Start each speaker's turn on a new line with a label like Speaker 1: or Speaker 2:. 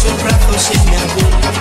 Speaker 1: sus brazos y mi.